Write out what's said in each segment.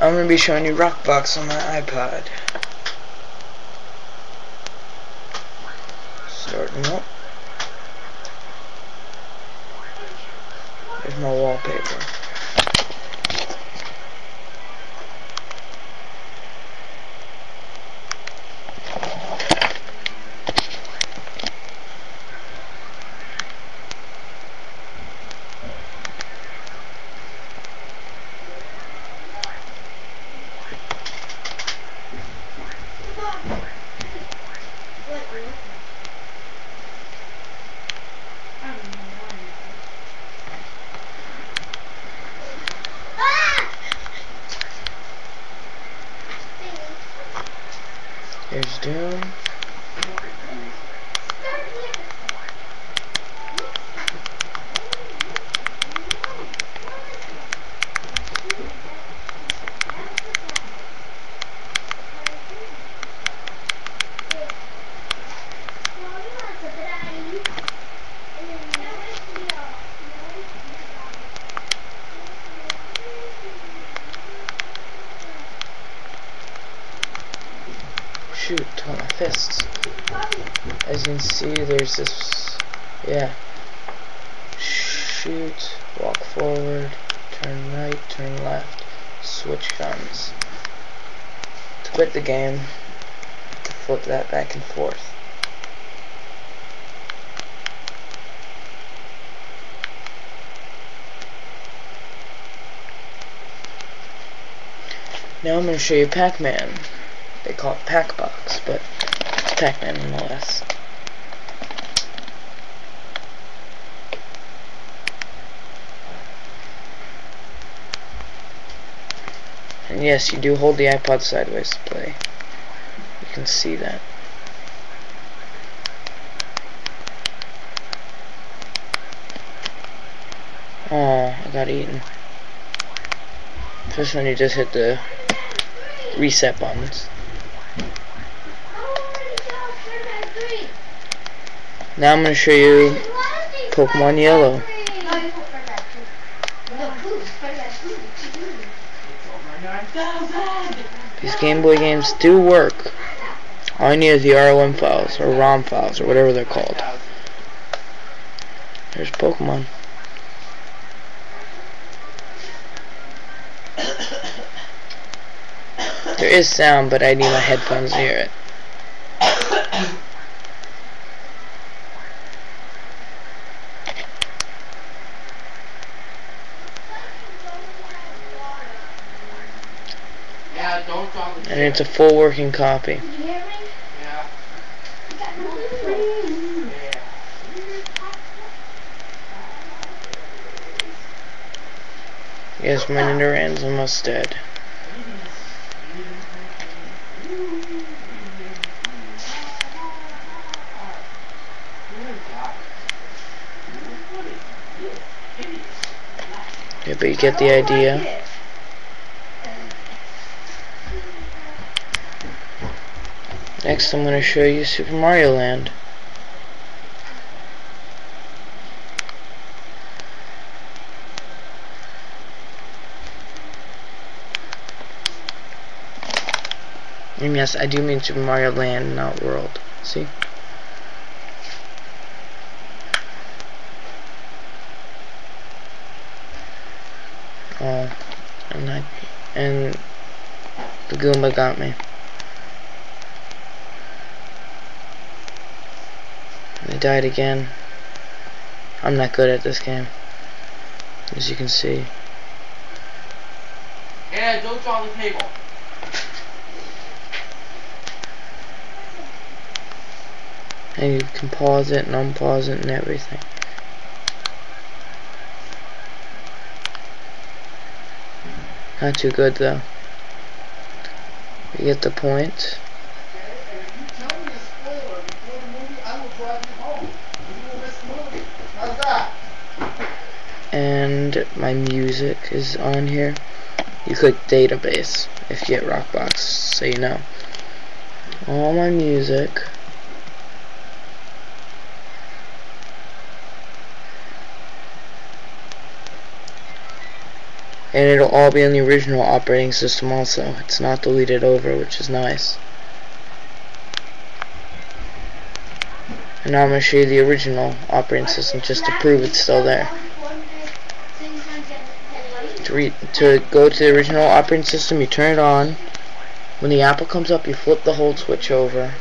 I'm gonna be showing you Rockbox on my iPod. Starting up. There's my wallpaper. Here's Doom. Shoot, to my fists. As you can see, there's this, yeah. Shoot, walk forward, turn right, turn left, switch guns. To quit the game, to flip that back and forth. Now I'm going to show you Pac-Man. They call it Pac-Box, but it's Pac-Man nonetheless. And yes, you do hold the iPod sideways to play. You can see that. Oh, I got eaten. First when you just hit the reset buttons. Now I'm going to show you Pokemon Yellow. These Game Boy games do work. All you need is the ROM files, or ROM files, or whatever they're called. There's Pokemon. There is sound, but I need my headphones to hear it. And it's a full working copy. Yes, my Ninderand's almost dead. But you get the idea. Next, I'm going to show you Super Mario Land. And yes, I do mean Super Mario Land, not World. See? Oh, and I, and the Goomba got me. I died again. I'm not good at this game, as you can see. Yeah, don't drop the table. And you can pause it and unpause it and everything. Not too good though. You get the point. And my music is on here. You click database if you get Rockbox, so you know. All my music. And it'll all be on the original operating system also. It's not deleted over, which is nice. And now I'm going to show you the original operating system just to prove it's still there. To, re to go to the original operating system, you turn it on. When the apple comes up, you flip the hold switch over.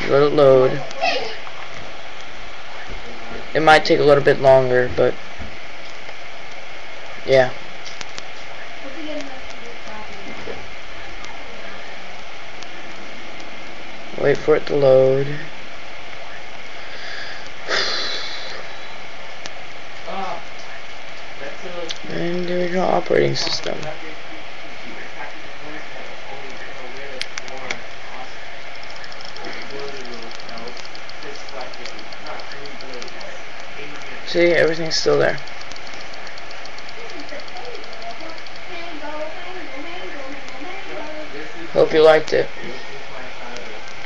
You let it load. It might take a little bit longer, but yeah. Wait for it to load. And the original operating system. See, everything's still there. Hope you liked it.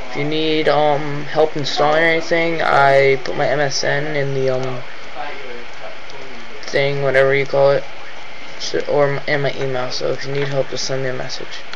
If you need um help installing anything, I put my MSN in the um thing, whatever you call it, or in my email. So if you need help, just send me a message.